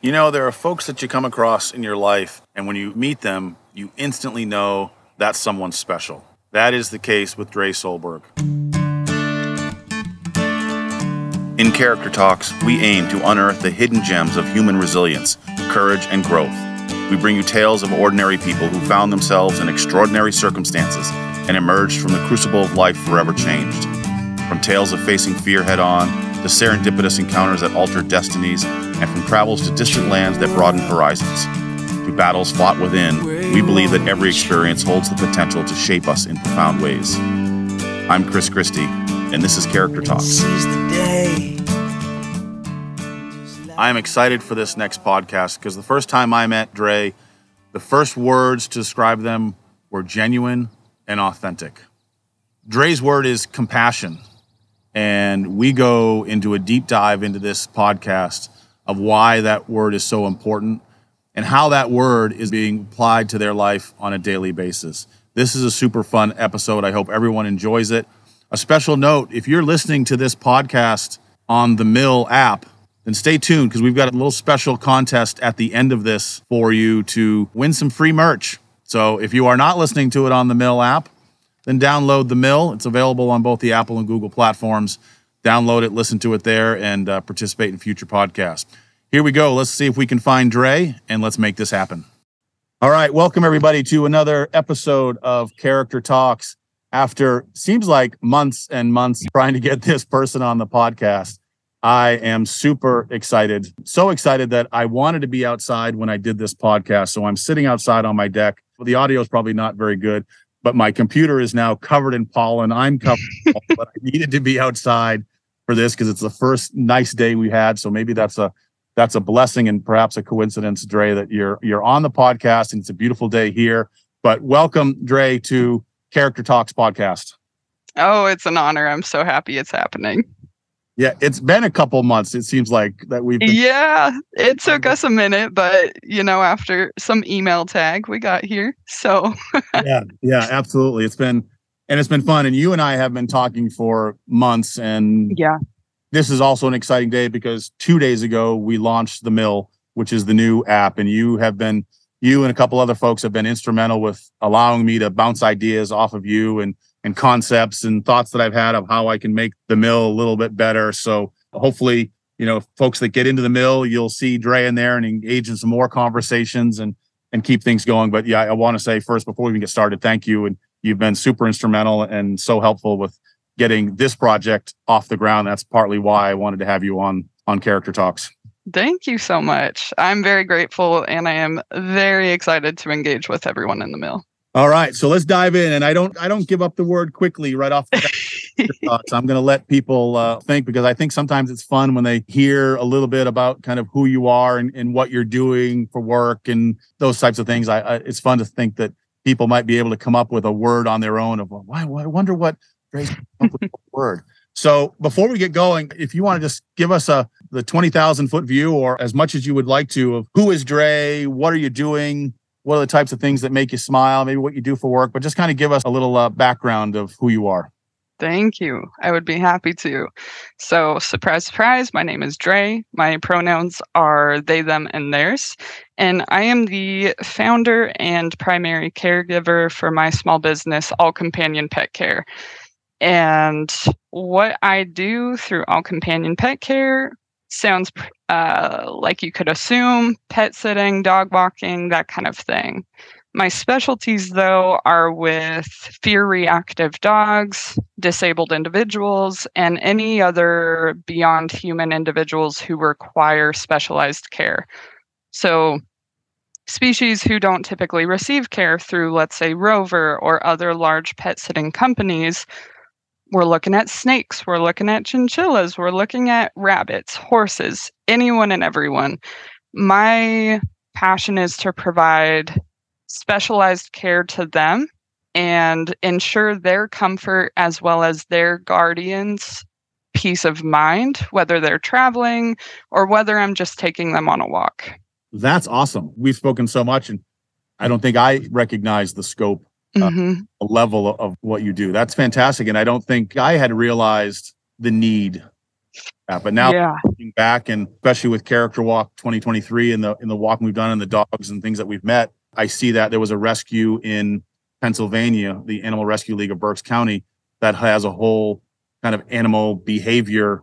You know, there are folks that you come across in your life, and when you meet them, you instantly know that's someone special. That is the case with Drae Solberg. In Character Talks, we aim to unearth the hidden gems of human resilience, courage, and growth. We bring you tales of ordinary people who found themselves in extraordinary circumstances and emerged from the crucible of life forever changed. From tales of facing fear head on, to serendipitous encounters that altered destinies, and from travels to distant lands that broaden horizons. To battles fought within, we believe that every experience holds the potential to shape us in profound ways. I'm Chris Christie, and this is Character Talks. I am excited for this next podcast because the first time I met Drae, the first words to describe them were genuine and authentic. Drae's word is compassion. And we go into a deep dive into this podcast of why that word is so important and how that word is being applied to their life on a daily basis. This is a super fun episode. I hope everyone enjoys it. A special note if you're listening to this podcast on the Mill app, then stay tuned because we've got a little special contest at the end of this for you to win some free merch. So if you are not listening to it on the Mill app, then download the Mill. It's available on both the Apple and Google platforms. Download it, listen to it there, and uh, participate in future podcasts. Here we go. Let's see if we can find Drae and let's make this happen. All right. Welcome, everybody, to another episode of Character Talks. After seems like months and months trying to get this person on the podcast, I am super excited. So excited that I wanted to be outside when I did this podcast. So I'm sitting outside on my deck. The audio is probably not very good, but my computer is now covered in pollen. I'm covered, pollen, but I needed to be outside for this because it's the first nice day we had. So maybe that's a that's a blessing and perhaps a coincidence, Drae, that you're you're on the podcast and it's a beautiful day here. But welcome, Drae, to Character Talks podcast. Oh, it's an honor. I'm so happy it's happening. Yeah, it's been a couple months. It seems like that we've. Been- yeah, it took us a minute, but you know, after some email tag, we got here. So. yeah, yeah, absolutely. It's been, and it's been fun. And you and I have been talking for months, and yeah, this is also an exciting day because two days ago we launched the Mill, which is the new app, and you have been, you and a couple other folks have been instrumental with allowing me to bounce ideas off of you and and concepts and thoughts that I've had of how I can make the mill a little bit better. So hopefully, you know, folks that get into the mill, you'll see Drae in there and engage in some more conversations and and keep things going. But yeah, I want to say first before we even get started, thank you. And you've been super instrumental and so helpful with getting this project off the ground. That's partly why I wanted to have you on on Character Talks. Thank you so much. I'm very grateful and I am very excited to engage with everyone in the mill. All right, so let's dive in, and I don't I don't give up the word quickly right off the bat. I'm going to let people uh, think because I think sometimes it's fun when they hear a little bit about kind of who you are and, and what you're doing for work and those types of things. I, I, it's fun to think that people might be able to come up with a word on their own of why I wonder what word. So before we get going, if you want to just give us a the twenty thousand foot view or as much as you would like to of who is Drae, what are you doing, what are the types of things that make you smile, maybe what you do for work, but just kind of give us a little uh, background of who you are. Thank you. I would be happy to. So, surprise, surprise, my name is Drae. My pronouns are they, them, and theirs. And I am the founder and primary caregiver for my small business, All Companion Pet Care. And what I do through All Companion Pet Care sounds uh, like you could assume pet sitting, dog walking, that kind of thing. My specialties, though, are with fear reactive dogs, disabled individuals, and any other beyond human individuals who require specialized care. So, species who don't typically receive care through, let's say, Rover or other large pet sitting companies we're looking at snakes, we're looking at chinchillas, we're looking at rabbits, horses, anyone and everyone. My passion is to provide specialized care to them and ensure their comfort as well as their guardians' peace of mind, whether they're traveling or whether I'm just taking them on a walk. That's awesome. We've spoken so much, and I don't think I recognize the scope mm-hmm. uh, level of what you do. That's fantastic. And I don't think I had realized the need but now yeah. looking back and especially with Character Walk 2023 and the in the walk we've done and the dogs and things that we've met, I see that there was a rescue in Pennsylvania, the Animal Rescue League of Berks County, that has a whole kind of animal behavior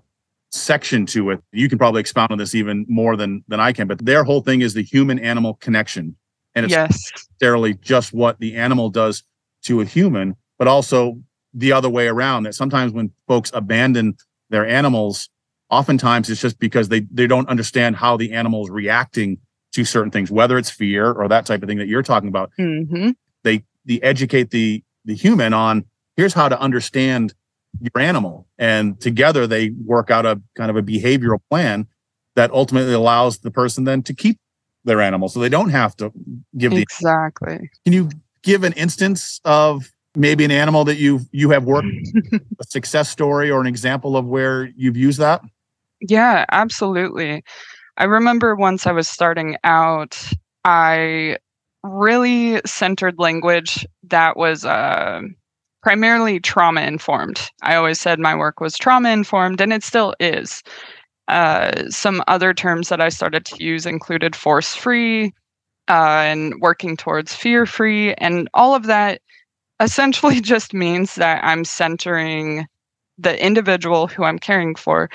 section to it. You can probably expound on this even more than than I can, but their whole thing is the human animal connection. And it's yes. necessarily just what the animal does to a human, but also the other way around that sometimes when folks abandon their animals, oftentimes it's just because they they don't understand how the animal is reacting to certain things, whether it's fear or that type of thing that you're talking about. Mm-hmm. They they educate the the human on here's how to understand your animal and together they work out a kind of a behavioral plan that ultimately allows the person then to keep their animal so they don't have to give the exactly can you give an instance of maybe an animal that you you have worked a success story or an example of where you've used that yeah absolutely i remember once i was starting out i really centered language that was uh, primarily trauma informed. I always said my work was trauma informed, and it still is. Uh, some other terms that I started to use included force free uh, and working towards fear free. And all of that essentially just means that I'm centering the individual who I'm caring for,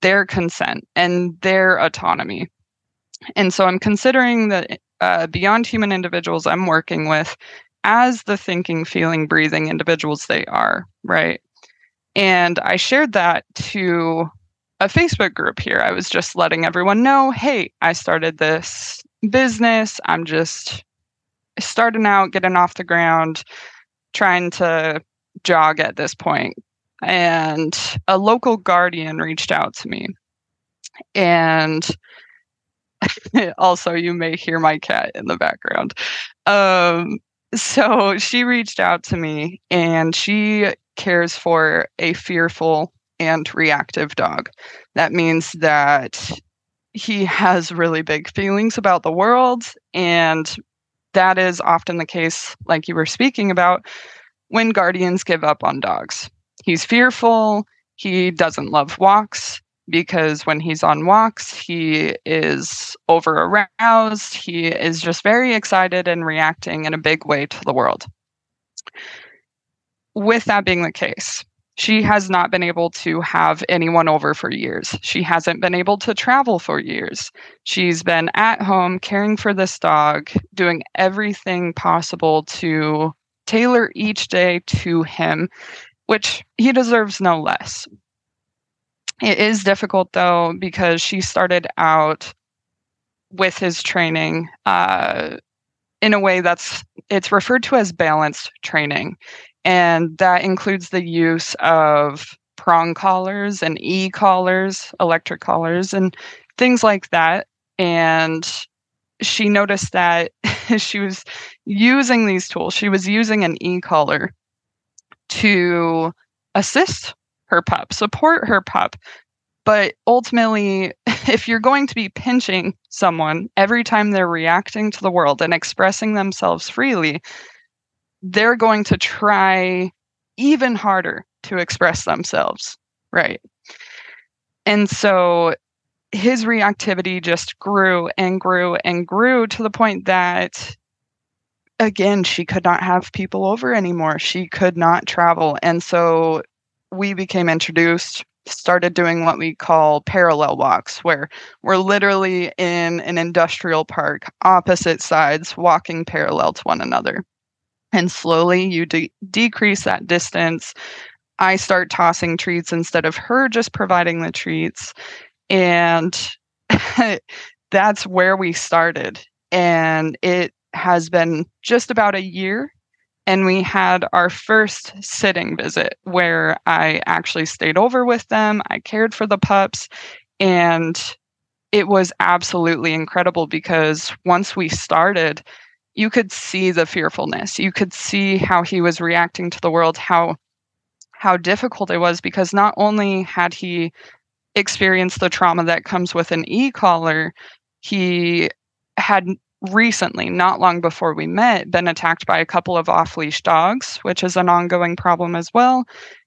their consent and their autonomy. And so I'm considering the uh, beyond human individuals I'm working with as the thinking, feeling, breathing individuals they are, right? And I shared that to a Facebook group here. I was just letting everyone know hey, I started this business. I'm just starting out, getting off the ground, trying to jog at this point. And a local guardian reached out to me. And also, you may hear my cat in the background. Um, so she reached out to me and she cares for a fearful and reactive dog. That means that he has really big feelings about the world. And that is often the case, like you were speaking about, when guardians give up on dogs. He's fearful. He doesn't love walks because when he's on walks, he is over aroused. He is just very excited and reacting in a big way to the world. With that being the case, she has not been able to have anyone over for years. She hasn't been able to travel for years. She's been at home caring for this dog, doing everything possible to tailor each day to him, which he deserves no less. It is difficult though because she started out with his training uh, in a way that's it's referred to as balanced training, and that includes the use of prong collars and e collars, electric collars, and things like that. And she noticed that she was using these tools. She was using an e collar to assist her pup, support her pup. But ultimately, if you're going to be pinching someone every time they're reacting to the world and expressing themselves freely, they're going to try even harder to express themselves. Right. And so his reactivity just grew and grew and grew to the point that again she could not have people over anymore she could not travel and so we became introduced started doing what we call parallel walks where we're literally in an industrial park opposite sides walking parallel to one another and slowly you de- decrease that distance i start tossing treats instead of her just providing the treats and that's where we started and it has been just about a year and we had our first sitting visit where I actually stayed over with them. I cared for the pups, and it was absolutely incredible because once we started, you could see the fearfulness. You could see how he was reacting to the world, how how difficult it was because not only had he experienced the trauma that comes with an e-collar, he had recently, not long before we met, been attacked by a couple of off leash dogs, which is an ongoing problem as well.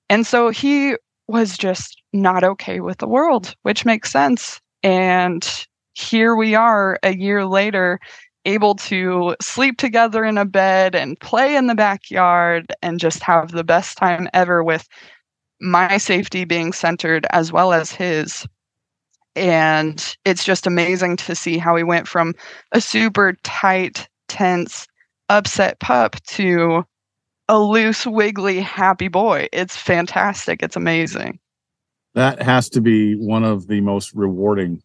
And so he was just not okay with the world, which makes sense. And here we are a year later, able to sleep together in a bed and play in the backyard and just have the best time ever with my safety being centered as well as his. And it's just amazing to see how he went from a super tight, tense, upset pup to a loose, wiggly, happy boy. It's fantastic. It's amazing. That has to be one of the most rewarding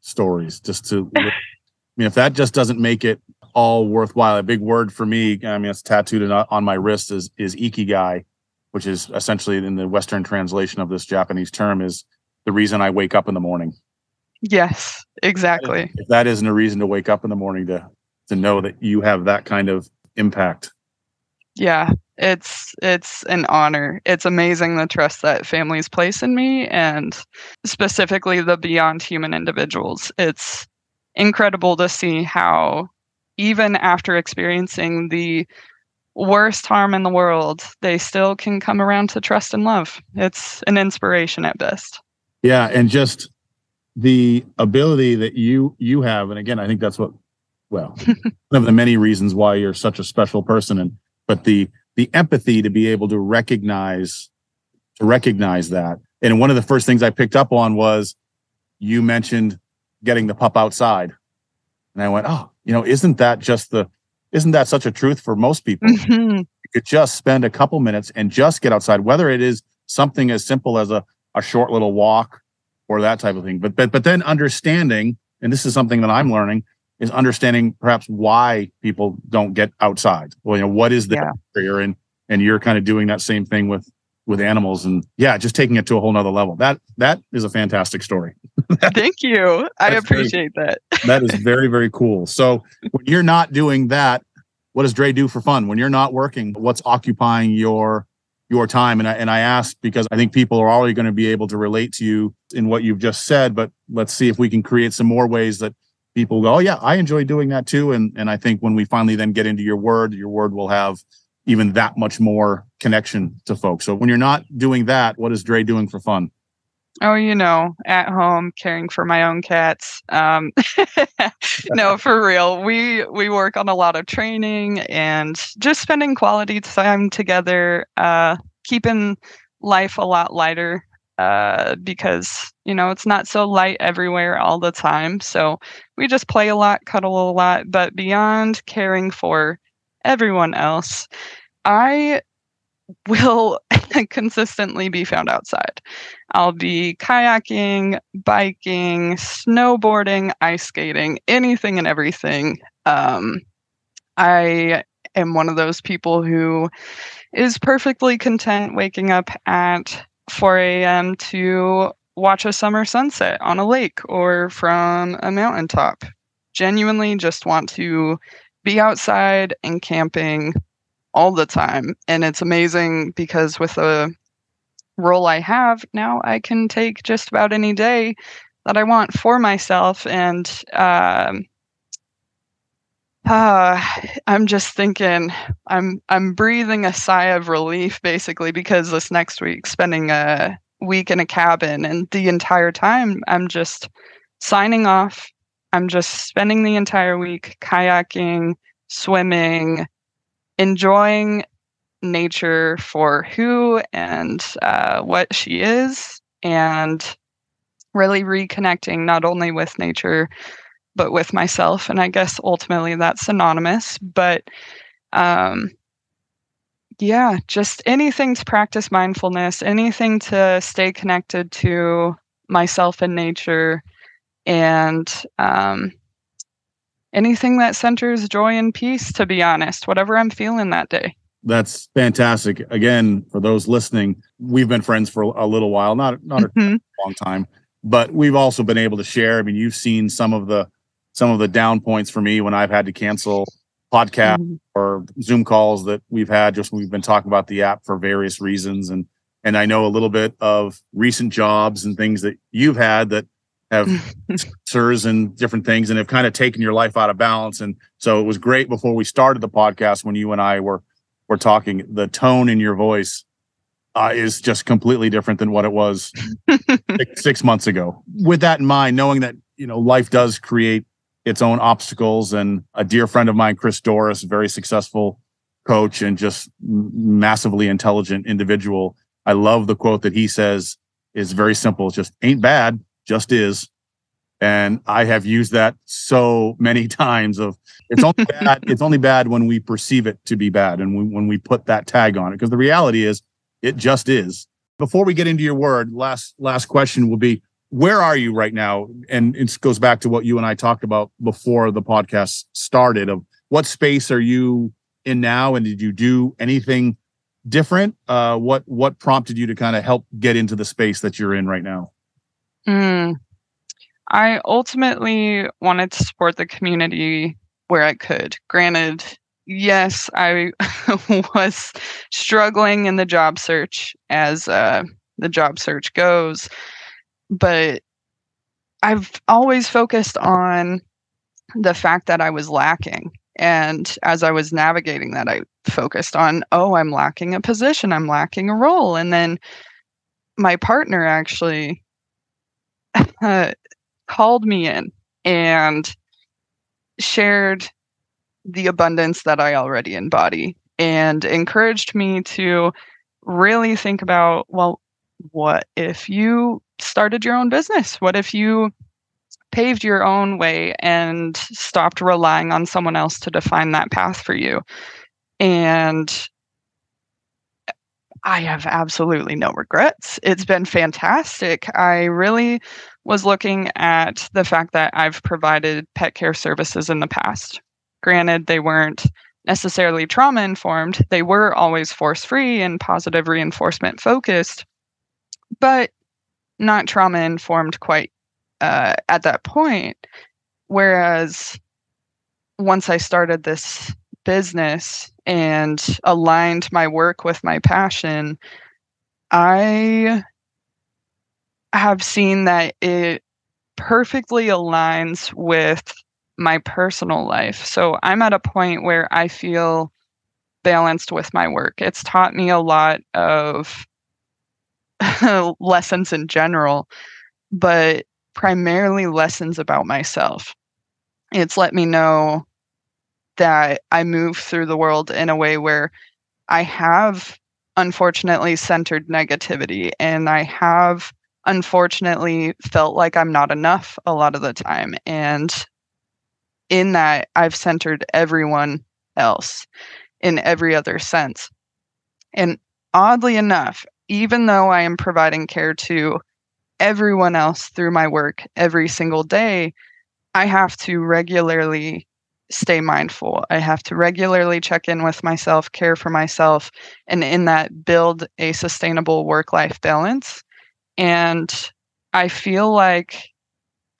stories. Just to, mean, if that just doesn't make it all worthwhile, a big word for me. I mean, it's tattooed on my wrist is is ikigai, which is essentially in the Western translation of this Japanese term is the reason I wake up in the morning. Yes, exactly. If that isn't a reason to wake up in the morning to to know that you have that kind of impact. Yeah, it's it's an honor. It's amazing the trust that families place in me and specifically the beyond human individuals. It's incredible to see how even after experiencing the worst harm in the world, they still can come around to trust and love. It's an inspiration at best. Yeah, and just the ability that you you have and again, I think that's what well, one of the many reasons why you're such a special person and but the the empathy to be able to recognize to recognize that. And one of the first things I picked up on was you mentioned getting the pup outside. And I went, "Oh, you know, isn't that just the isn't that such a truth for most people? Mm-hmm. You could just spend a couple minutes and just get outside, whether it is something as simple as a, a short little walk or that type of thing. But but but then understanding, and this is something that I'm learning, is understanding perhaps why people don't get outside. Well, you know, what is the yeah. barrier? And and you're kind of doing that same thing with with animals and yeah, just taking it to a whole nother level. That that is a fantastic story. Thank you. I appreciate very, that. that is very, very cool. So when you're not doing that, what does Drae do for fun? When you're not working, what's occupying your your time? And I and I ask because I think people are already going to be able to relate to you in what you've just said, but let's see if we can create some more ways that people go, oh yeah, I enjoy doing that too. And and I think when we finally then get into your word, your word will have even that much more connection to folks. So when you're not doing that, what is Drae doing for fun? Oh, you know, at home caring for my own cats. Um, no, for real. We we work on a lot of training and just spending quality time together, uh, keeping life a lot lighter uh, because you know it's not so light everywhere all the time. So we just play a lot, cuddle a lot, but beyond caring for everyone else, I will consistently be found outside. I'll be kayaking, biking, snowboarding, ice skating, anything and everything. Um, I am one of those people who is perfectly content waking up at 4 a.m. to watch a summer sunset on a lake or from a mountaintop. Genuinely just want to be outside and camping all the time. And it's amazing because with the role I have now, I can take just about any day that I want for myself. And um, uh, I'm just thinking, I'm I'm breathing a sigh of relief basically because this next week, spending a week in a cabin, and the entire time I'm just signing off. I'm just spending the entire week kayaking, swimming, enjoying nature for who and uh, what she is, and really reconnecting not only with nature but with myself. And I guess ultimately that's synonymous. But um, yeah, just anything to practice mindfulness, anything to stay connected to myself and nature, and um, anything that centers joy and peace, to be honest, whatever I'm feeling that day. That's fantastic. Again, for those listening, we've been friends for a little while, not not mm-hmm. a long time, but we've also been able to share. I mean, you've seen some of the some of the down points for me when I've had to cancel podcast mm-hmm. or Zoom calls that we've had just when we've been talking about the app for various reasons. And and I know a little bit of recent jobs and things that you've had that have sensors and different things and have kind of taken your life out of balance. And so it was great before we started the podcast when you and I were were talking. The tone in your voice uh, is just completely different than what it was six, six months ago. With that in mind, knowing that you know life does create its own obstacles, and a dear friend of mine, Chris Dorris, very successful coach and just massively intelligent individual. I love the quote that he says is very simple. It's just ain't bad, just is. And I have used that so many times of it's only bad, it's only bad when we perceive it to be bad and when, when we put that tag on it. Because the reality is it just is. Before we get into your word, last last question will be where are you right now? And it goes back to what you and I talked about before the podcast started of what space are you in now and did you do anything different? Uh, what what prompted you to kind of help get into the space that you're in right now? Mm, I ultimately wanted to support the community where I could. Granted, yes, I was struggling in the job search as uh, the job search goes, but I've always focused on the fact that I was lacking. And as I was navigating that, I focused on, oh, I'm lacking a position, I'm lacking a role. And then my partner actually called me in and shared the abundance that I already embody and encouraged me to really think about well, what if you started your own business? What if you paved your own way and stopped relying on someone else to define that path for you. And I have absolutely no regrets. It's been fantastic. I really was looking at the fact that I've provided pet care services in the past. Granted, they weren't necessarily trauma informed, they were always force free and positive reinforcement focused, but not trauma informed quite uh, at that point. Whereas once I started this business and aligned my work with my passion, I have seen that it perfectly aligns with my personal life. So I'm at a point where I feel balanced with my work. It's taught me a lot of lessons in general, but primarily lessons about myself. It's let me know that I move through the world in a way where I have unfortunately centered negativity and I have unfortunately felt like I'm not enough a lot of the time. And in that, I've centered everyone else in every other sense. And oddly enough, even though I am providing care to everyone else through my work every single day, I have to regularly stay mindful. I have to regularly check in with myself, care for myself, and in that build a sustainable work life balance. And I feel like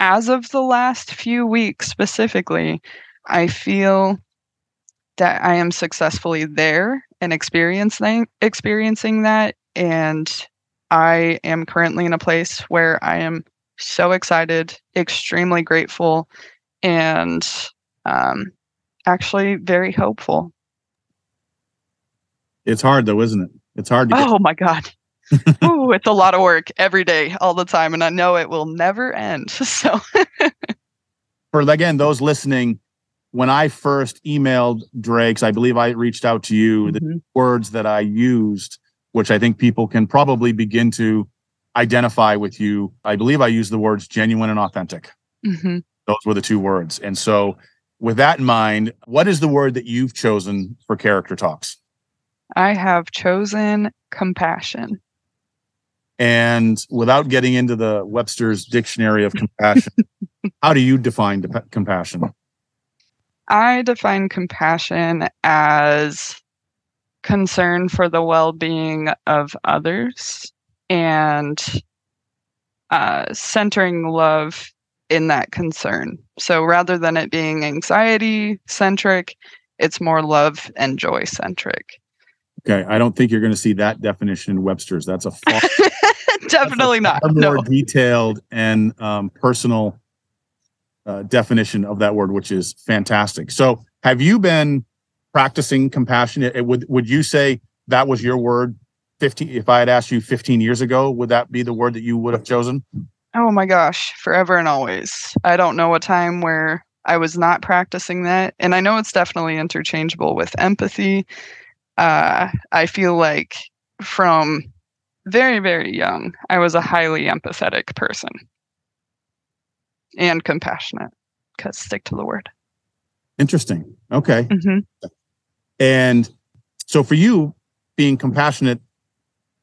as of the last few weeks specifically, I feel that I am successfully there and experiencing experiencing that and I am currently in a place where I am so excited, extremely grateful, and um, actually very hopeful. It's hard though, isn't it? It's hard to. Oh my god. Ooh, it's a lot of work every day, all the time, and I know it will never end. So, for again those listening, when I first emailed Drake's, I believe I reached out to you. Mm-hmm. The words that I used which I think people can probably begin to identify with you. I believe I used the words genuine and authentic. Mm-hmm. Those were the two words. And so, with that in mind, what is the word that you've chosen for character talks? I have chosen compassion. And without getting into the Webster's dictionary of compassion, how do you define de- compassion? I define compassion as concern for the well-being of others and uh, centering love in that concern. So rather than it being anxiety centric, it's more love and joy centric. Okay, I don't think you're going to see that definition in Webster's. That's a far, definitely that's a not more no. detailed and um, personal uh, definition of that word, which is fantastic. So, have you been practicing compassion? It, would would you say that was your word 15 if I had asked you 15 years ago, would that be the word that you would have chosen? Oh my gosh, forever and always. I don't know a time where I was not practicing that. And I know it's definitely interchangeable with empathy. Uh, I feel like from very, very young, I was a highly empathetic person and compassionate, because stick to the word. Interesting. Okay. Mm-hmm. And so for you, being compassionate,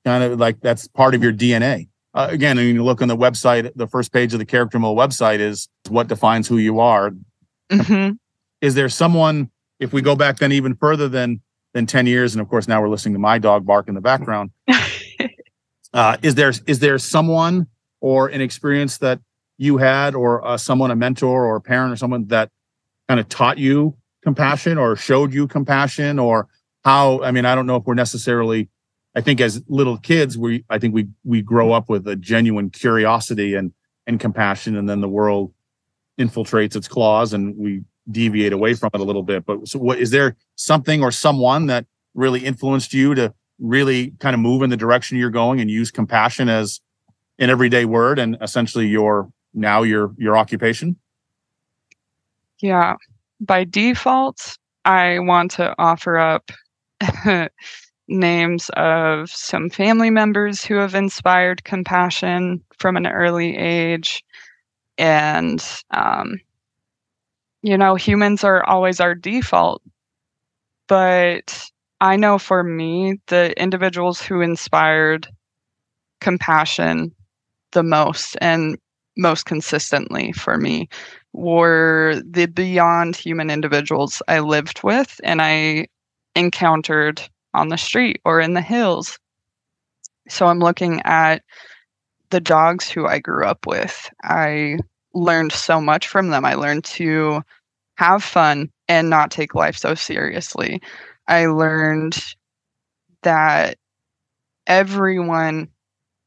kind of like that's part of your DNA. Uh, again, when you look on the website, the first page of the Character Mill website is what defines who you are. Mm-hmm. Is there someone, if we go back then even further than than 10 years, and of course now we're listening to my dog bark in the background. uh, is there is there someone or an experience that you had or uh, someone, a mentor or a parent or someone that kind of taught you compassion or showed you compassion or how, I mean, I don't know if we're necessarily I think as little kids, we I think we we grow up with a genuine curiosity and and compassion, and then the world infiltrates its claws, and we deviate away from it a little bit. But so, what is there something or someone that really influenced you to really kind of move in the direction you're going and use compassion as an everyday word and essentially your now your your occupation? Yeah, by default, I want to offer up names of some family members who have inspired compassion from an early age. And, um, you know, humans are always our default. But I know for me, the individuals who inspired compassion the most and most consistently for me were the beyond human individuals I lived with and I encountered on the street or in the hills. So I'm looking at the dogs who I grew up with. I learned so much from them. I learned to have fun and not take life so seriously. I learned that everyone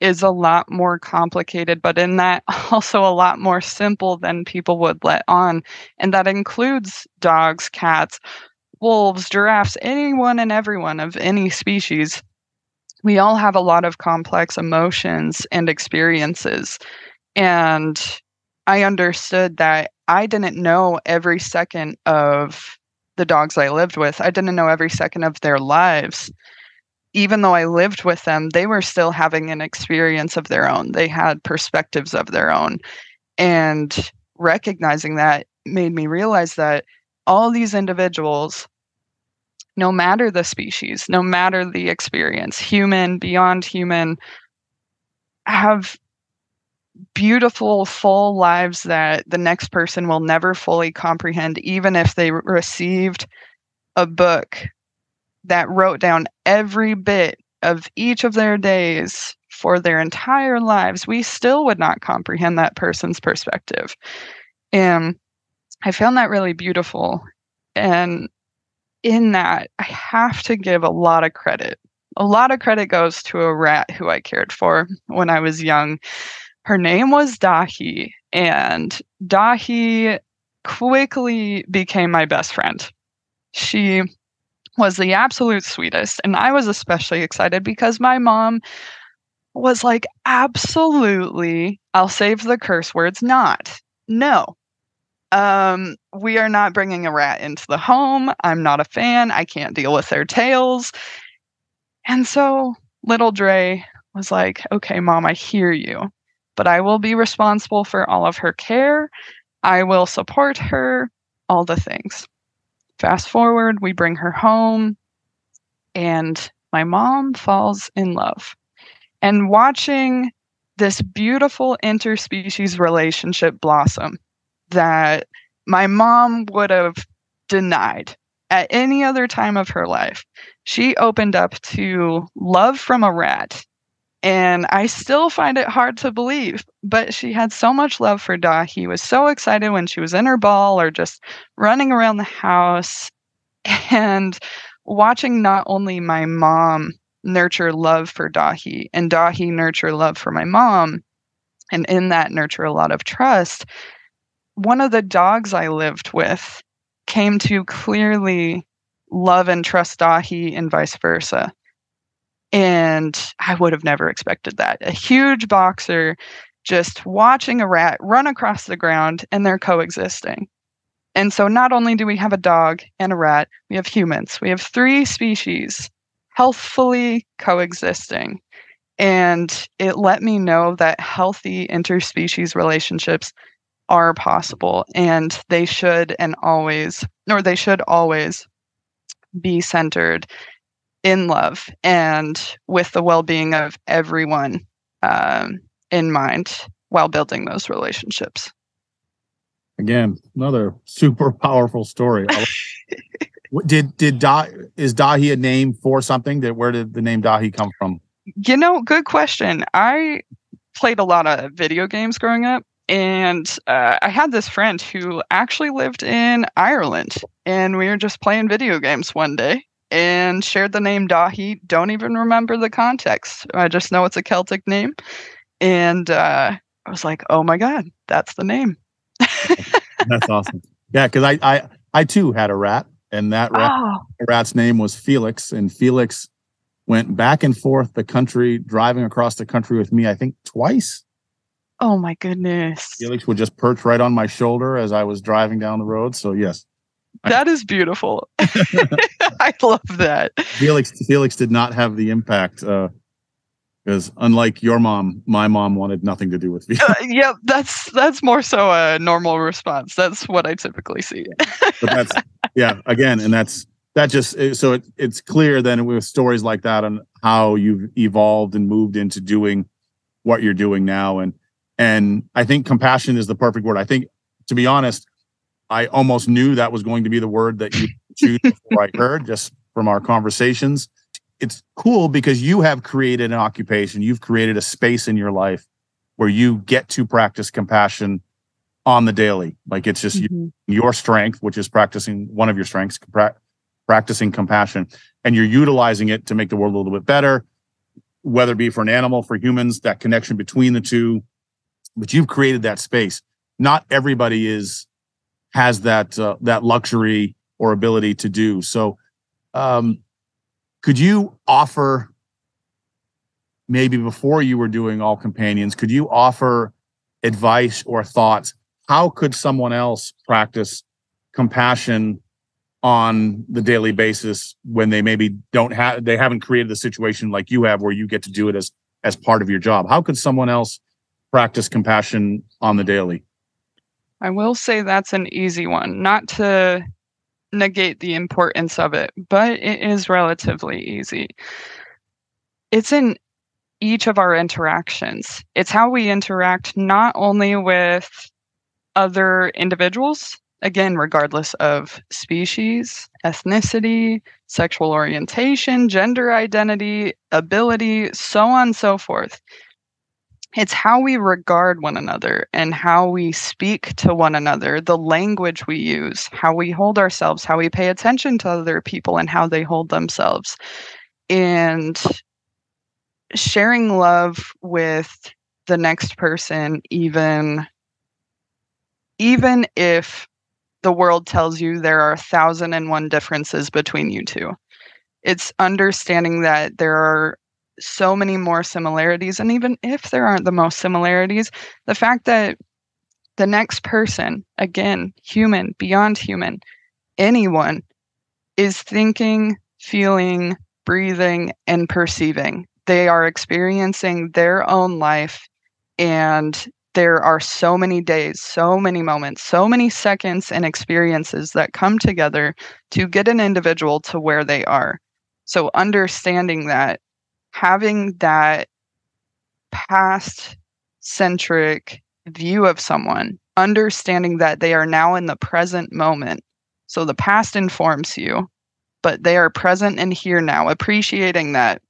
is a lot more complicated, but in that also a lot more simple than people would let on. And that includes dogs, cats, wolves, giraffes, anyone and everyone of any species, we all have a lot of complex emotions and experiences. And I understood that I didn't know every second of the dogs I lived with, I didn't know every second of their lives. Even though I lived with them, they were still having an experience of their own. They had perspectives of their own. And recognizing that made me realize that all these individuals no matter the species, no matter the experience, human, beyond human, have beautiful, full lives that the next person will never fully comprehend, even if they received a book that wrote down every bit of each of their days for their entire lives, we still would not comprehend that person's perspective. And I found that really beautiful. And in that, I have to give a lot of credit. A lot of credit goes to a rat who I cared for when I was young. Her name was Dahi, and Dahi quickly became my best friend. She was the absolute sweetest, and I was especially excited because my mom was like, absolutely, I'll save the curse words, not. No, um, we are not bringing a rat into the home. I'm not a fan. I can't deal with their tails. And so little Drae was like, okay, mom, I hear you, but I will be responsible for all of her care. I will support her, all the things. Fast forward, we bring her home, and my mom falls in love. And watching this beautiful interspecies relationship blossom that my mom would have denied at any other time of her life. She opened up to love from a rat. And I still find it hard to believe, but she had so much love for Da. He was so excited when she was in her ball or just running around the house. And watching not only my mom nurture love for Dahi and Dahi nurture love for my mom, and in that nurture a lot of trust, one of the dogs I lived with came to clearly love and trust Dahi and vice versa. And I would have never expected that. A huge boxer just watching a rat run across the ground and they're coexisting. And so not only do we have a dog and a rat, we have humans. We have three species healthfully coexisting. And it let me know that healthy interspecies relationships are possible and they should and always, or they should always be centered in love and with the well being of everyone um, in mind while building those relationships. Again, another super powerful story. did did da, is Dahi a name for something? That where did the name Dahi come from? You know, good question. I played a lot of video games growing up, and uh, I had this friend who actually lived in Ireland, and we were just playing video games one day and shared the name Dahi. Don't even remember the context. I just know it's a Celtic name, and uh, I was like, "Oh my god, that's the name." that's awesome. Yeah, because I, I I too had a rat, and that rat, oh. rat's name was Felix, and Felix went back and forth the country, driving across the country with me. I think twice. Oh my goodness! Felix would just perch right on my shoulder as I was driving down the road. So yes, that is beautiful. I love that. Felix Felix did not have the impact uh, because unlike your mom, my mom wanted nothing to do with me. uh, yep, that's that's more so a normal response. That's what I typically see. but that's yeah, again, and that's that just eh, so it, it's clear then with stories like that on how you've evolved and moved into doing what you're doing now, and and I think compassion is the perfect word. I think to be honest, I almost knew that was going to be the word that you choose before I heard just from our conversations it's cool because you have created an occupation, you've created a space in your life where you get to practice compassion on the daily. Like it's just mm-hmm. your strength, which is practicing one of your strengths, pra- practicing compassion, and you're utilizing it to make the world a little bit better, whether it be for an animal, for humans, that connection between the two. But you've created that space. Not everybody is has that uh, that luxury or ability to do so. Um, could you offer maybe before you were doing all companions could you offer advice or thoughts how could someone else practice compassion on the daily basis when they maybe don't have they haven't created a situation like you have where you get to do it as as part of your job how could someone else practice compassion on the daily i will say that's an easy one not to negate the importance of it, but it is relatively easy. It's in each of our interactions. It's how we interact not only with other individuals, again, regardless of species, ethnicity, sexual orientation, gender identity, ability, so on and so forth. It's how we regard one another and how we speak to one another, the language we use, how we hold ourselves, how we pay attention to other people and how they hold themselves. And sharing love with the next person even even if the world tells you there are a thousand and one differences between you two it's understanding that there are so many more similarities. And even if there aren't the most similarities, the fact that the next person, again, human, beyond human, anyone, is thinking, feeling, breathing, and perceiving. They are experiencing their own life. And there are so many days, so many moments, so many seconds and experiences that come together to get an individual to where they are. So, understanding that having that past centric view of someone, understanding that they are now in the present moment. So the past informs you, but they are present and here now, appreciating that.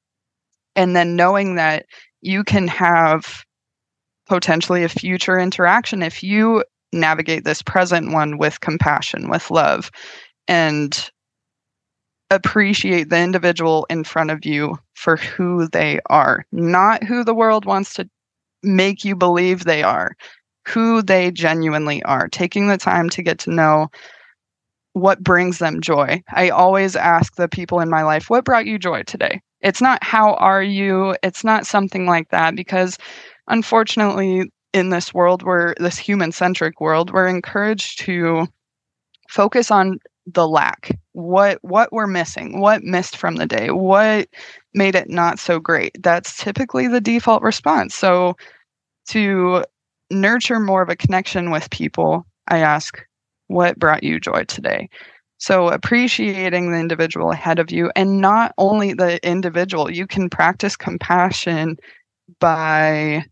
And then knowing that you can have potentially a future interaction if you navigate this present one with compassion, with love, and appreciate the individual in front of you for who they are, not who the world wants to make you believe they are, who they genuinely are, taking the time to get to know what brings them joy. I always ask the people in my life, what brought you joy today? It's not how are you? It's not something like that because unfortunately in this world we're this human centric world we're encouraged to focus on the lack what what we're missing what missed from the day what made it not so great. That's typically the default response. So to nurture more of a connection with people i ask what brought you joy today? So appreciating the individual ahead of you and not only the individual you can practice compassion by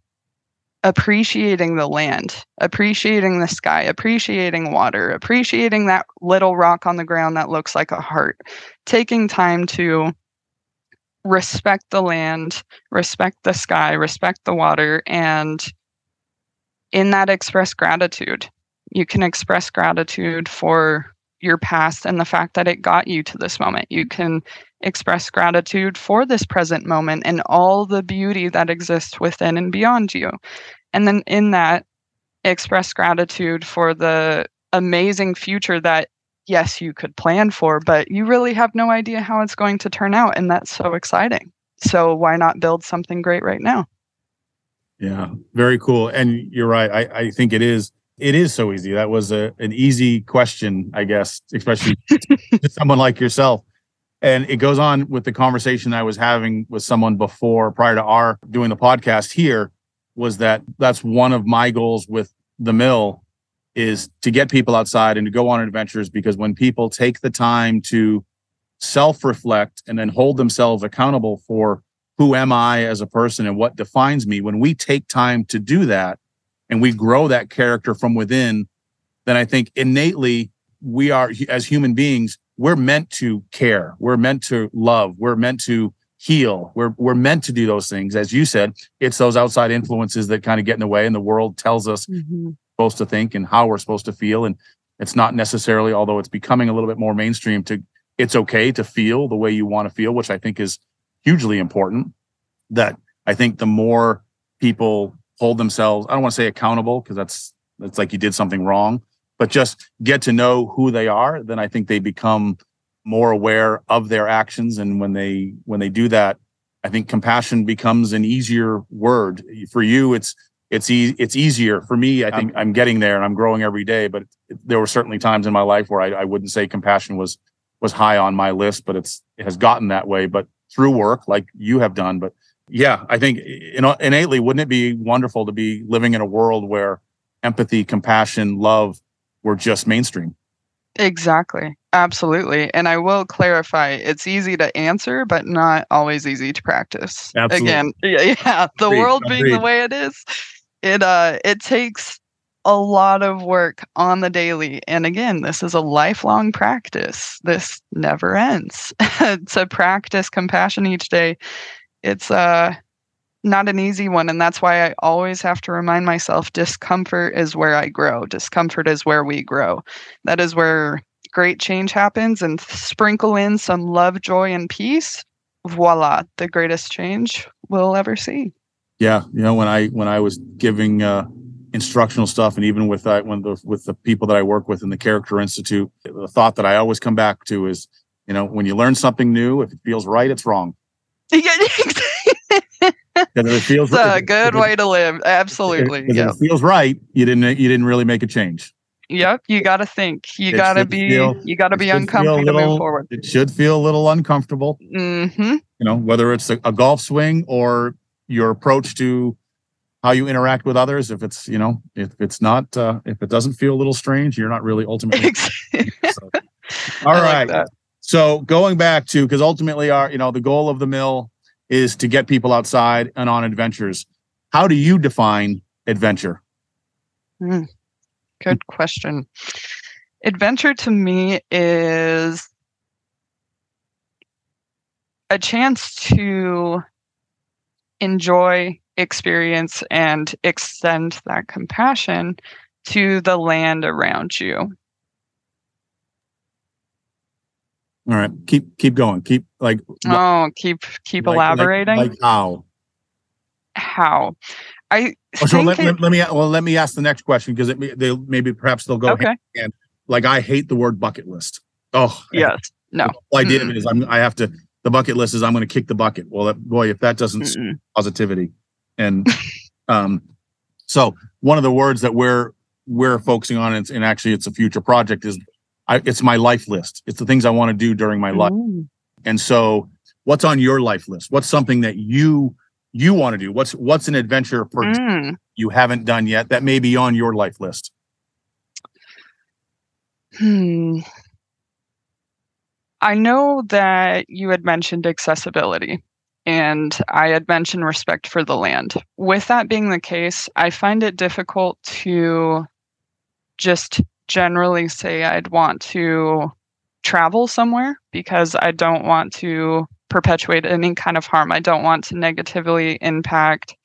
appreciating the land, appreciating the sky, appreciating water, appreciating that little rock on the ground that looks like a heart, taking time to respect the land, respect the sky, respect the water, and in that express gratitude. You can express gratitude for your past and the fact that it got you to this moment. You can express gratitude for this present moment and all the beauty that exists within and beyond you. And then in that, express gratitude for the amazing future that, yes, you could plan for, but you really have no idea how it's going to turn out. And that's so exciting. So why not build something great right now? Yeah, very cool. And you're right. I, I think it is it is so easy. That was a, an easy question, I guess, especially to someone like yourself. And it goes on with the conversation I was having with someone before, prior to our doing the podcast here, was that that's one of my goals with the mill is to get people outside and to go on adventures because when people take the time to self-reflect and then hold themselves accountable for who am I as a person and what defines me, when we take time to do that and we grow that character from within, then I think innately we are as human beings we're meant to care. We're meant to love. We're meant to heal. We're we're meant to do those things. As you said it's those outside influences that kind of get in the way and the world tells us mm-hmm. supposed to think and how we're supposed to feel. And it's not necessarily although it's becoming a little bit more mainstream to it's okay to feel the way you want to feel which i think is hugely important. That i think the more people hold themselves i don't want to say accountable because that's it's like you did something wrong but just get to know who they are, then I think they become more aware of their actions. And when they when they do that, I think compassion becomes an easier word for you. It's it's e- it's easier for me. I think I'm getting there and I'm growing every day. But there were certainly times in my life where I, I wouldn't say compassion was was high on my list, but it's it has gotten that way. But through work, like you have done. But yeah, I think know innately, wouldn't it be wonderful to be living in a world where empathy, compassion, love were just mainstream. Exactly. Absolutely. And I will clarify it's easy to answer, but not always easy to practice. Absolutely. Again, yeah, yeah the Agreed. world Agreed. being the way it is, it uh it takes a lot of work on the daily. And again, this is a lifelong practice. This never ends. to practice compassion each day, it's uh not an easy one. And that's why I always have to remind myself discomfort is where I grow. Discomfort is where we grow. That is where great change happens. And sprinkle in some love, joy, and peace. Voila, the greatest change we'll ever see. Yeah. You know, when I when I was giving uh instructional stuff and even with that uh, when the with the people that I work with in the Character Institute, the thought that I always come back to is, you know, when you learn something new, if it feels right, it's wrong. Yeah, because it feels it's a good way to live. Absolutely. Yeah. it feels right, you didn't you didn't really make a change. Yep, you got to think. You got to be feel, you got to be uncomfortable little, to move forward. It should feel a little uncomfortable. Mm-hmm. You know, whether it's a, a golf swing or your approach to how you interact with others. If it's you know, if it's not, uh, if it doesn't feel a little strange, you're not really ultimately. so, all right. Like so going back to because ultimately our you know the goal of the mill is to get people outside and on adventures. How do you define adventure? Mm, good question. Adventure to me is a chance to enjoy, experience, and extend that compassion to the land around you. All right, keep keep going. Keep like oh, keep keep like, elaborating. Like, like, how? How? I oh, so let, it, let, me well let me ask the next question because it they maybe perhaps they'll go okay. And like I hate the word bucket list. Oh yes, no. The idea mm. of it is I'm, I have to the bucket list is I'm going to kick the bucket. Well, that, boy, if that doesn't Mm-mm. positivity, and um, so one of the words that we're we're focusing on, and, and actually it's a future project, is I, it's my life list. It's the things I want to do during my life. And so, what's on your life list? What's something that you you want to do? What's what's an adventure for Mm. you haven't done yet that may be on your life list? Hmm. I know that you had mentioned accessibility and I had mentioned respect for the land. With that being the case, I find it difficult to just generally say I'd want to travel somewhere because I don't want to perpetuate any kind of harm. I don't want to negatively impact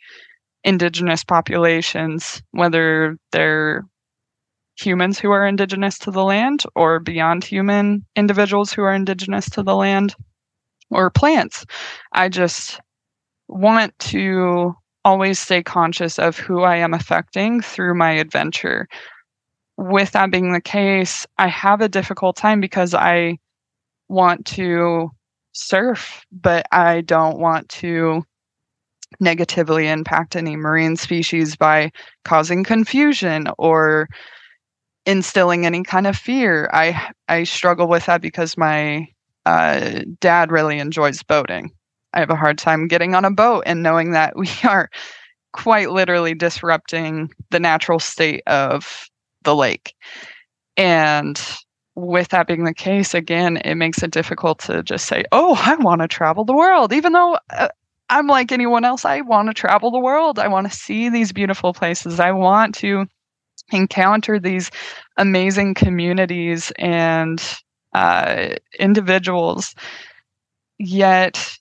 indigenous populations, whether they're humans who are indigenous to the land or beyond human individuals who are indigenous to the land or plants. I just want to always stay conscious of who I am affecting through my adventure. With that being the case, I have a difficult time because I want to surf, but I don't want to negatively impact any marine species by causing confusion or instilling any kind of fear. I I struggle with that because my uh, dad really enjoys boating. I have a hard time getting on a boat and knowing that we are quite literally disrupting the natural state of the lake. And with that being the case, again, it makes it difficult to just say, "Oh, I want to travel the world," even though. Uh, I'm like anyone else. I want to travel the world. I want to see these beautiful places. I want to encounter these amazing communities and uh, individuals. Yet,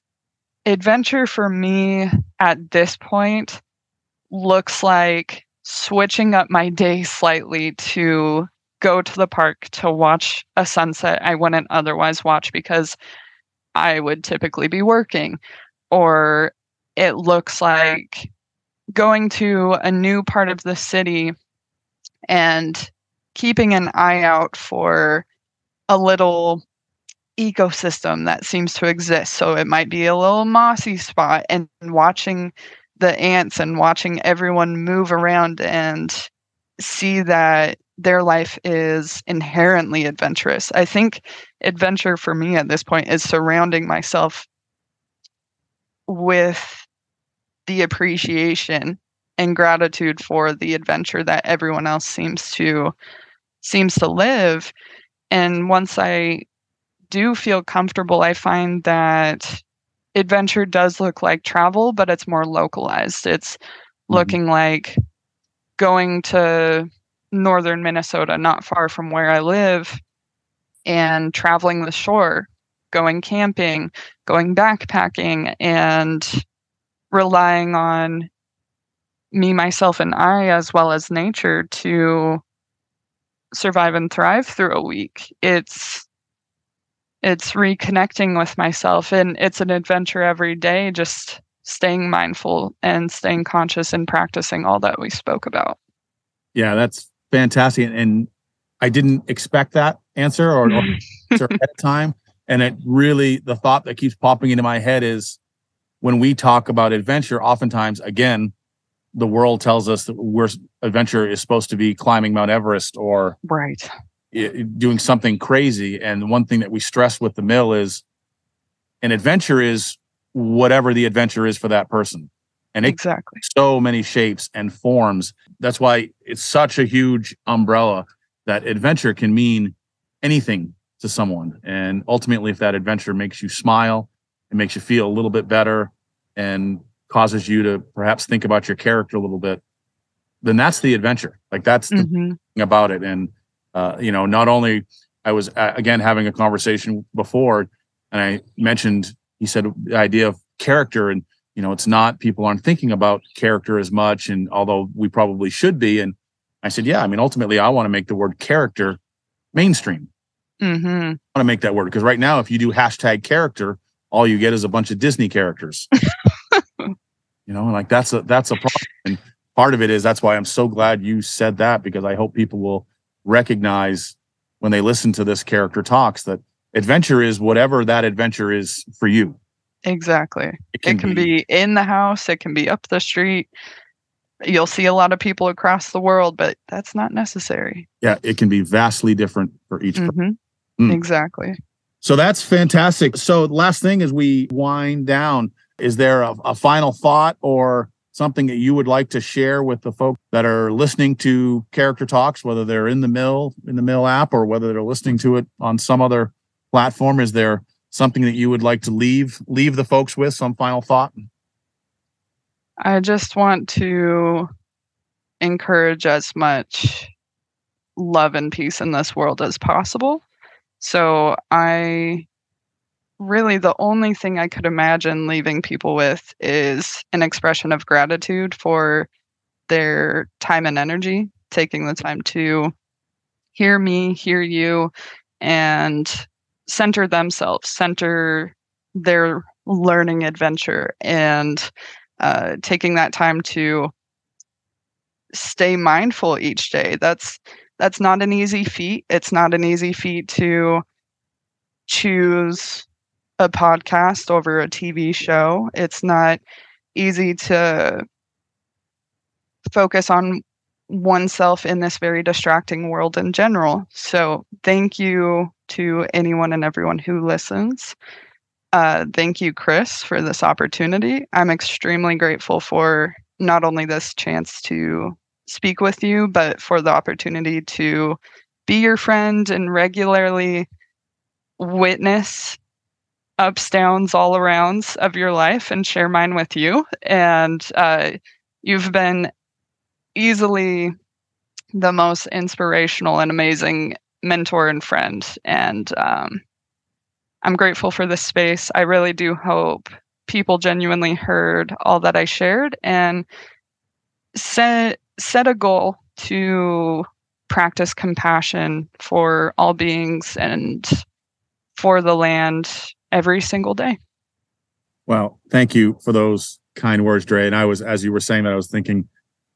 adventure for me at this point looks like switching up my day slightly to go to the park to watch a sunset I wouldn't otherwise watch because I would typically be working. Or it looks like going to a new part of the city and keeping an eye out for a little ecosystem that seems to exist. So it might be a little mossy spot and watching the ants and watching everyone move around and see that their life is inherently adventurous. I think adventure for me at this point is surrounding myself with the appreciation and gratitude for the adventure that everyone else seems to seems to live and once i do feel comfortable i find that adventure does look like travel but it's more localized it's Mhm. looking like going to northern minnesota not far from where i live and traveling the shore going camping going backpacking and relying on me, myself, and I, as well as nature, to survive and thrive through a week. It's it's reconnecting with myself, and it's an adventure every day. Just staying mindful and staying conscious and practicing all that we spoke about. Yeah, that's fantastic. And I didn't expect that answer or, or answer of time. And it really, the thought that keeps popping into my head is when we talk about adventure, oftentimes, again, the world tells us that we're adventure is supposed to be climbing Mount Everest or right. Doing something crazy. And one thing that we stress with the mill is an adventure is whatever the adventure is for that person. And it Exactly. so many shapes and forms. That's why it's such a huge umbrella that adventure can mean anything to someone. And ultimately, if that adventure makes you smile, it makes you feel a little bit better and causes you to perhaps think about your character a little bit, then that's the adventure. Like that's the Mhm. thing about it. And, uh, you know, not only I was uh, again having a conversation before and I mentioned, he said the idea of character and, you know, it's not people aren't thinking about character as much. And although we probably should be. And I said, yeah, I mean, ultimately, I want to make the word character mainstream. Mhm. I want to make that word because right now, if you do hashtag character, all you get is a bunch of Disney characters. you know, like that's a that's a problem. And part of it is that's why I'm so glad you said that because I hope people will recognize when they listen to this character talks that adventure is whatever that adventure is for you. Exactly. It can, it can be, be in the house, it can be up the street. You'll see a lot of people across the world, but that's not necessary. Yeah, it can be vastly different for each mm-hmm. person. Mm. Exactly. So that's fantastic. So, last thing as we wind down, is there a, a final thought or something that you would like to share with the folks that are listening to Character Talks, whether they're in the mill, in the mill app, or whether they're listening to it on some other platform? Is there something that you would like to leave leave the folks with? Some final thought? I just want to encourage as much love and peace in this world as possible. So I really the only thing I could imagine leaving people with is an expression of gratitude for their time and energy, taking the time to hear me, hear you, and center themselves, center their learning adventure, and uh, taking that time to stay mindful each day. That's that's not an easy feat. It's not an easy feat to choose a podcast over a TV show. It's not easy to focus on oneself in this very distracting world in general. So, thank you to anyone and everyone who listens. Uh, thank you, Chris, for this opportunity. I'm extremely grateful for not only this chance to speak with you, but for the opportunity to be your friend and regularly witness ups, downs, all arounds of your life and share mine with you. And uh, you've been easily the most inspirational and amazing mentor and friend. And um, I'm grateful for this space. I really do hope people genuinely heard all that I shared and set set a goal to practice compassion for all beings and for the land every single day. Well, thank you for those kind words, Drae. And I was, as you were saying that, I was thinking,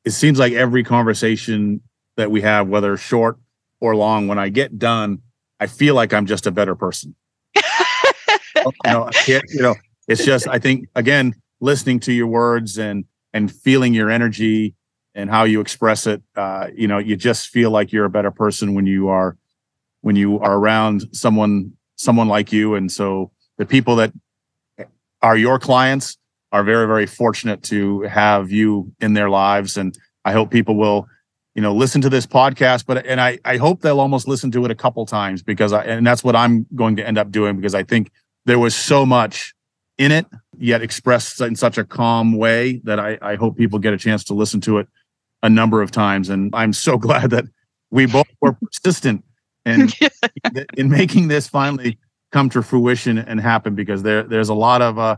it seems like every conversation that we have, whether short or long, when I get done, I feel like I'm just a better person. you know, you know, it's just I think again, listening to your words and and feeling your energy and how you express it, uh, you know, you just feel like you're a better person when you are when you are around someone someone like you. And so the people that are your clients are very very fortunate to have you in their lives. And i hope people will you know listen to this podcast but and i i hope they'll almost listen to it a couple times because i and that's what i'm going to end up doing because i think there was so much in it yet expressed in such a calm way that i i hope people get a chance to listen to it a number of times. And i'm so glad that we both were persistent in in making this finally come to fruition and happen because there there's a lot of uh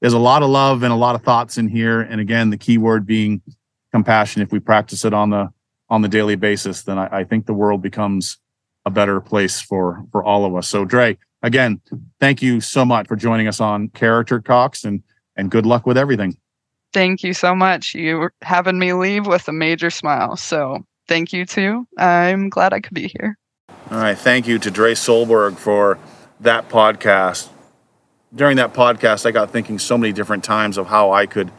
there's a lot of love and a lot of thoughts in here. And again the key word being compassion. If we practice it on the on the daily basis then I, I think the world becomes a better place for for all of us. So Drae again thank you so much for joining us on Character Talks and and good luck with everything. Thank you so much. You having me leave with a major smile. So thank you too. I'm glad i could be here. All right. Thank you to Drae Solberg for that podcast, during that podcast, I got thinking so many different times of how I could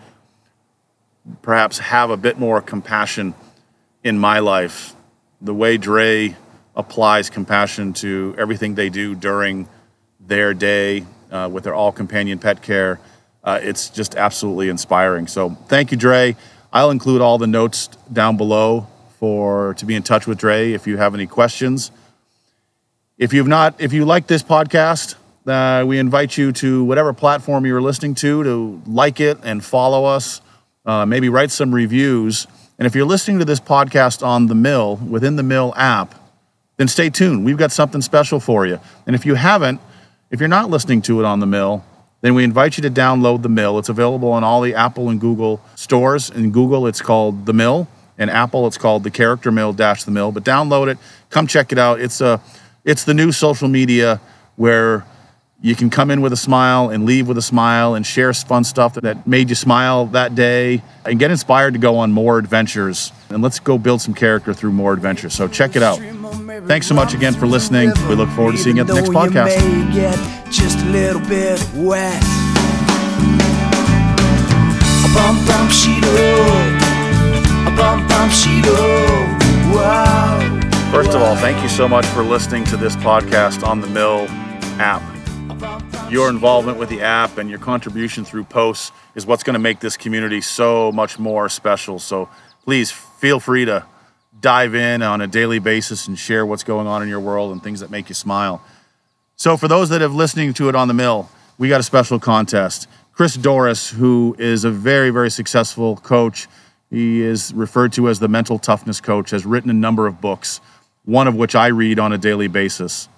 perhaps have a bit more compassion in my life. The way Drae applies compassion to everything they do during their day uh, with their all companion pet care, uh, it's just absolutely inspiring. So thank you, Drae. I'll include all the notes down below for to be in touch with Drae if you have any questions. If you've not, if you like this podcast, uh, we invite you to whatever platform you're listening to to like it and follow us. Uh, maybe write some reviews. And if you're listening to this podcast on the Mill within the Mill app, then stay tuned. We've got something special for you. And if you haven't, if you're not listening to it on the Mill, then we invite you to download the Mill. It's available on all the Apple and Google stores. In Google, it's called the Mill. In Apple, it's called the Character Mill dash the Mill. But download it. Come check it out. It's a it's the new social media where you can come in with a smile and leave with a smile and share fun stuff that made you smile that day and get inspired to go on more adventures. And let's go build some character through more adventures. So check it out. Thanks so much again for listening. We look forward to seeing you at the next podcast. Just a little bit wet. A A Wow. First of all, thank you so much for listening to this podcast on the Mill app. Your involvement with the app and your contribution through posts is what's going to make this community so much more special. So please feel free to dive in on a daily basis and share what's going on in your world and things that make you smile. So, for those that have listening to it on the mill, we got a special contest. Chris Dorris, who is a very, very successful coach, he is referred to as the mental toughness coach, has written a number of books, one of which I read on a daily basis.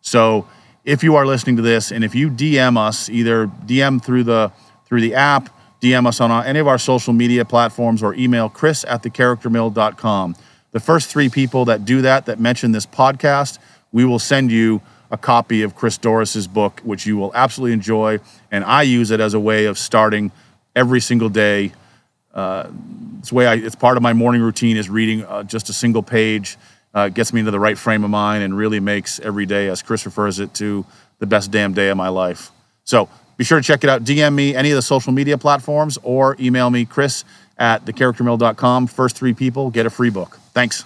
So, if you are listening to this and if you DM us, either DM through the through the app, DM us on any of our social media platforms, or email chris at thecharactermill.com the first three people that do that, that mention this podcast, we will send you a copy of Chris Dorris's book, which you will absolutely enjoy. And I use it as a way of starting every single day. Uh, it's way I, it's part of my morning routine is reading uh, just a single page. Uh, gets me into the right frame of mind and really makes every day, as Chris refers it to, the best damn day of my life. So be sure to check it out. DM me any of the social media platforms or email me, Chris at thecharactermill.com. First three people get a free book. Thanks.